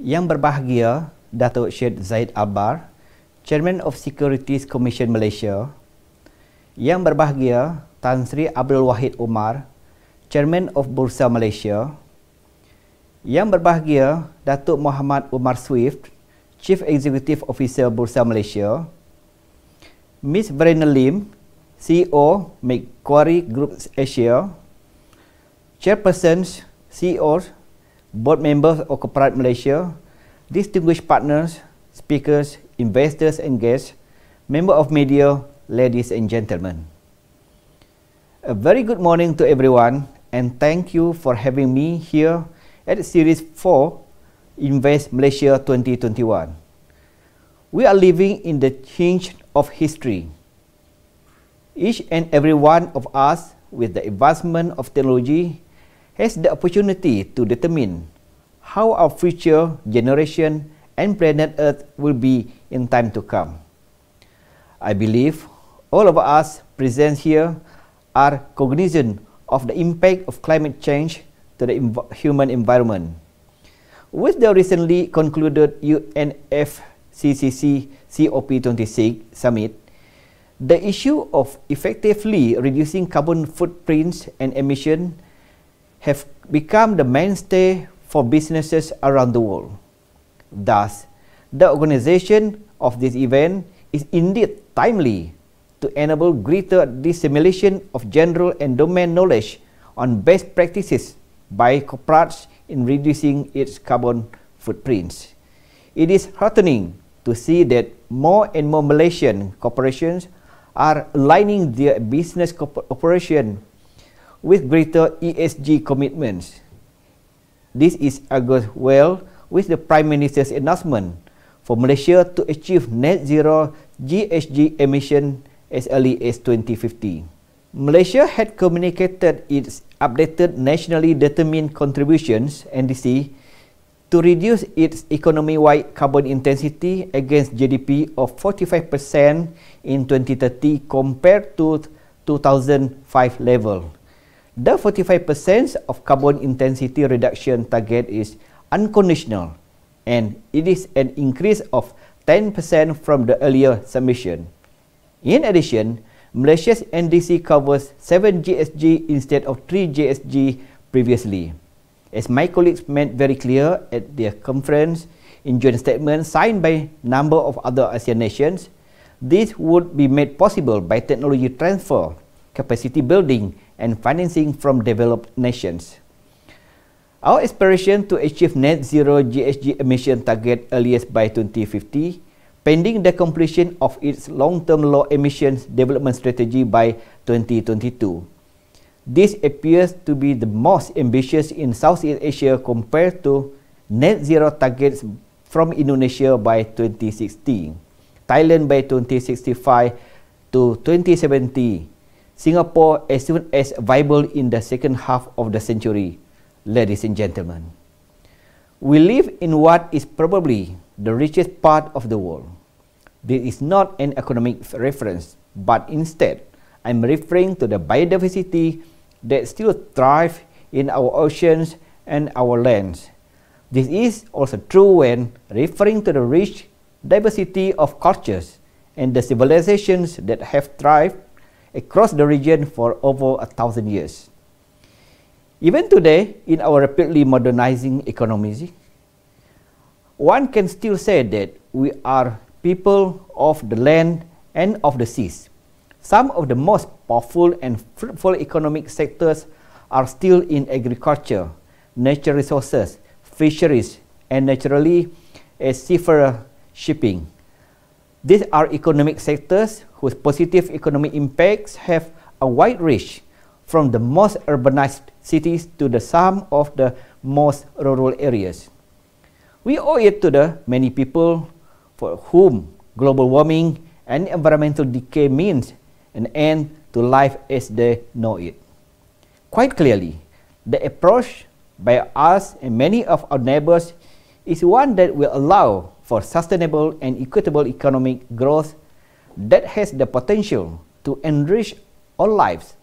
Yang berbahagia Datuk Syed Zaid Albar, Chairman of Securities Commission Malaysia. Yang berbahagia Tan Sri Abdul Wahid Umar, Chairman of Bursa Malaysia. Yang berbahagia Datuk Muhammad Umar Swift, Chief Executive Officer Bursa Malaysia. Miss Verena Lim, CEO Macquarie Group Asia. Chairpersons, CEOs, board members of Corporate Malaysia, distinguished partners, speakers, investors and guests, members of media, ladies and gentlemen. A very good morning to everyone and thank you for having me here at Series 4 Invest Malaysia 2021. We are living in the hinge of history. Each and every one of us with the advancement of technology has the opportunity to determine how our future generation and planet Earth will be in time to come. I believe all of us present here are cognizant of the impact of climate change to the env human environment. With the recently concluded UNFCCC COP26 summit, the issue of effectively reducing carbon footprints and emissions have become the mainstay for businesses around the world. Thus, the organization of this event is indeed timely to enable greater dissemination of general and domain knowledge on best practices by corporates in reducing its carbon footprints. It is heartening to see that more and more Malaysian corporations are aligning their business operation with greater ESG commitments. This is goes well with the Prime Minister's announcement for Malaysia to achieve net zero GHG emission as early as 2050. Malaysia had communicated its updated nationally determined contributions NDC to reduce its economy-wide carbon intensity against GDP of 45% in 2030 compared to 2005 level. The 45% of carbon intensity reduction target is unconditional and it is an increase of 10% from the earlier submission. In addition, Malaysia's NDC covers 7 GSG instead of 3 GSG previously. As my colleagues made very clear at their conference in joint statement signed by number of other ASEAN nations, this would be made possible by technology transfer, capacity building and financing from developed nations. Our aspiration to achieve net zero GHG emission target earliest by 2050, pending the completion of its long-term low emissions development strategy by 2022. This appears to be the most ambitious in Southeast Asia compared to net zero targets from Indonesia by 2060, Thailand by 2065 to 2070, Singapore as soon as viable in the second half of the century, ladies and gentlemen. We live in what is probably the richest part of the world. This is not an economic reference, but instead, I'm referring to the biodiversity that still thrives in our oceans and our lands. This is also true when referring to the rich diversity of cultures and the civilizations that have thrived across the region for over a thousand years. Even today, in our rapidly modernizing economies, one can still say that we are people of the land and of the seas. Some of the most powerful and fruitful economic sectors are still in agriculture, natural resources, fisheries, and naturally, seafarer shipping. These are economic sectors whose positive economic impacts have a wide reach from the most urbanized cities to the some of the most rural areas. We owe it to the many people for whom global warming and environmental decay means an end to life as they know it. Quite clearly, the approach by us and many of our neighbors is one that will allow for sustainable and equitable economic growth that has the potential to enrich all lives,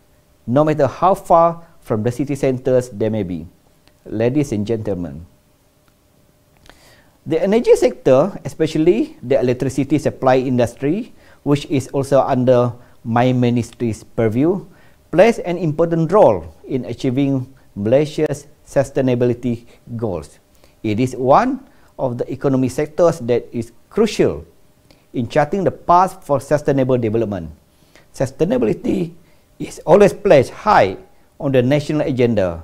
no matter how far from the city centers they may be. Ladies and gentlemen, The energy sector, especially the electricity supply industry, which is also under my ministry's purview, plays an important role in achieving Malaysia's sustainability goals. It is one of the economic sectors that is crucial in charting the path for sustainable development. Sustainability is always placed high on the national agenda.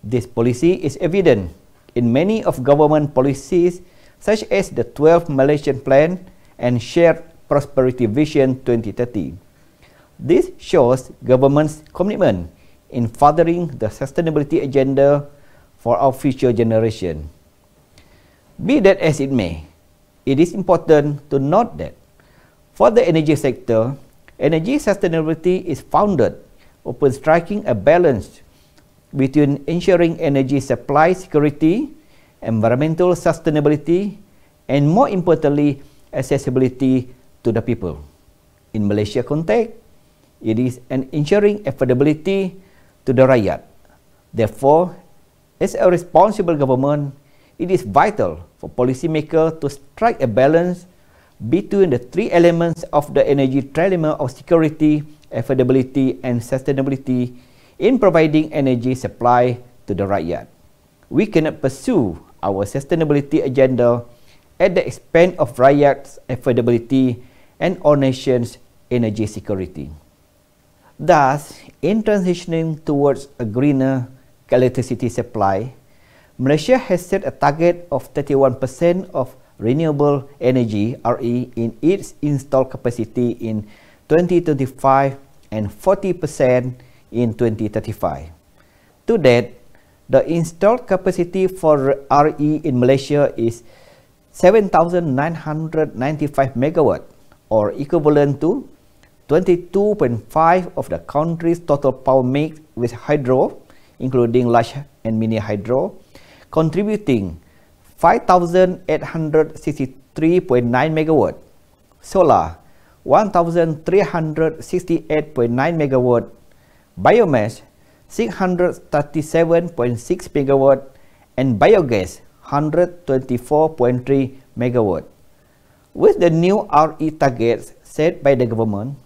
This policy is evident in many of government policies such as the 12th Malaysian Plan and Shared Prosperity Vision 2030. This shows government's commitment in furthering the sustainability agenda for our future generation. Be that as it may, it is important to note that for the energy sector, energy sustainability is founded upon striking a balance between ensuring energy supply security, environmental sustainability, and more importantly, accessibility to the people. In Malaysia context, it is an ensuring affordability to the rakyat. Therefore, as a responsible government, it is vital for policymakers to strike a balance between the three elements of the energy trilemma of security, affordability, and sustainability in providing energy supply to the rakyat. We cannot pursue our sustainability agenda at the expense of rakyat's affordability and our nation's energy security. Thus, in transitioning towards a greener electricity supply, Malaysia has set a target of 31% of renewable energy RE in its installed capacity in 2025 and 40% in 2035. To that, the installed capacity for RE in Malaysia is 7,995 megawatt or equivalent to 22.5 of the country's total power mix with hydro, including large and mini hydro, contributing 5,863.9 megawatt, solar 1,368.9 megawatt, biomass 637.6 megawatt, and biogas 124.3 megawatt. With the new RE targets set by the government,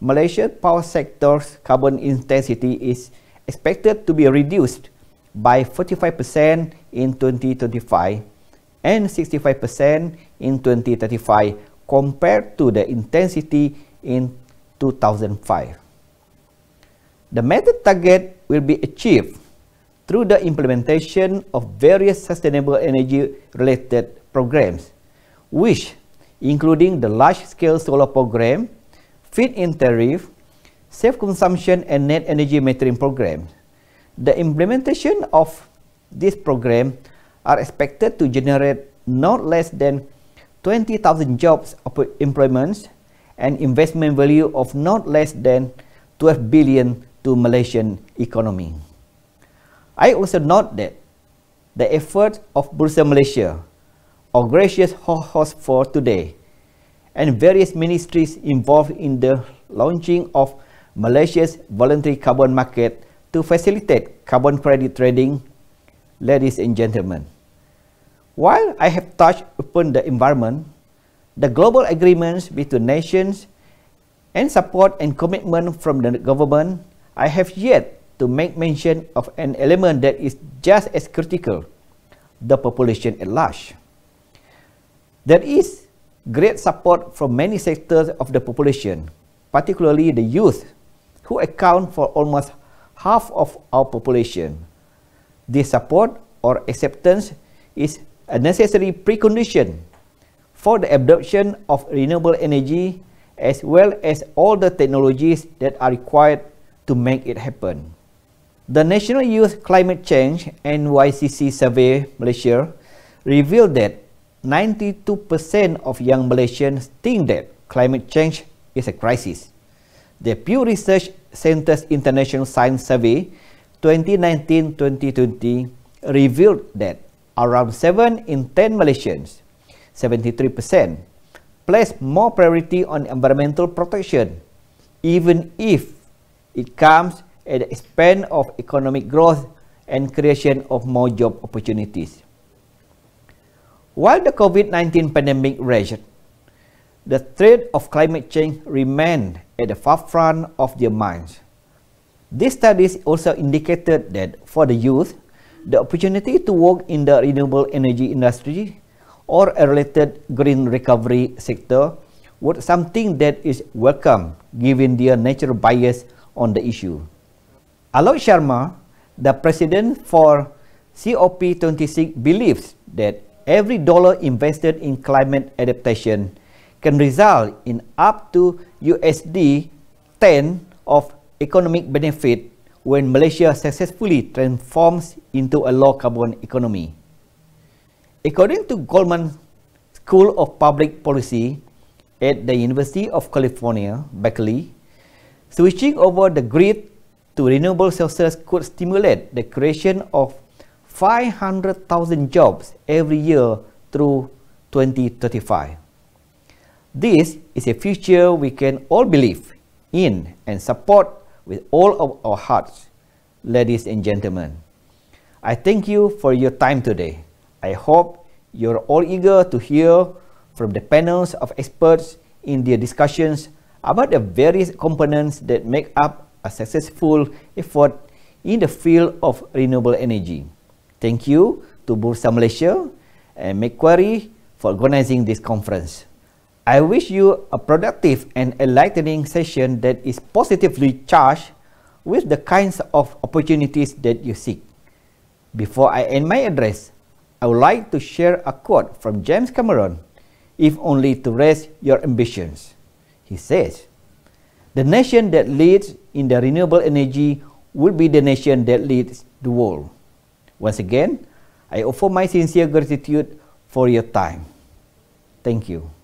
Malaysia's power sector's carbon intensity is expected to be reduced by 45% in 2025 and 65% in 2035 compared to the intensity in 2005. The method target will be achieved through the implementation of various sustainable energy related programs, which including the large-scale solar program, feed-in tariff, self-consumption and net energy metering programs. The implementation of this program are expected to generate not less than 20,000 jobs of employments and investment value of not less than 12 billion to Malaysian economy. I also note that the effort of Bursa Malaysia, our gracious host for today, and various ministries involved in the launching of Malaysia's voluntary carbon market to facilitate carbon credit trading, ladies and gentlemen. While I have touched upon the environment, the global agreements between nations and support and commitment from the government, I have yet to make mention of an element that is just as critical, the population at large. There is great support from many sectors of the population, particularly the youth, who account for almost half of our population. This support or acceptance is a necessary precondition for the adoption of renewable energy as well as all the technologies that are required to make it happen. The National Youth Climate Change NYCC survey Malaysia revealed that 92% of young Malaysians think that climate change is a crisis. The Pew Research Center's International Science Survey 2019-2020 revealed that around 7 in 10 Malaysians, 73%, place more priority on environmental protection, even if it comes at the expense of economic growth and creation of more job opportunities. While the COVID-19 pandemic raged, the threat of climate change remained at the forefront of their minds. These studies also indicated that for the youth, the opportunity to work in the renewable energy industry or a related green recovery sector was something that is welcome given their natural bias on the issue. Alok Sharma, the president for COP26 believes that every dollar invested in climate adaptation can result in up to USD 10 of economic benefit when Malaysia successfully transforms into a low carbon economy. According to Goldman School of Public Policy at the University of California, Berkeley, switching over the grid to renewable sources could stimulate the creation of 500,000 jobs every year through 2035. This is a future we can all believe in and support with all of our hearts, ladies and gentlemen. I thank you for your time today. I hope you're all eager to hear from the panels of experts in their discussions about the various components that make up a successful effort in the field of renewable energy. Thank you to Bursa Malaysia and Macquarie for organizing this conference. I wish you a productive and enlightening session that is positively charged with the kinds of opportunities that you seek. Before I end my address, I would like to share a quote from James Cameron, if only to raise your ambitions. He says, The nation that leads in the renewable energy will be the nation that leads the world. Once again, I offer my sincere gratitude for your time. Thank you.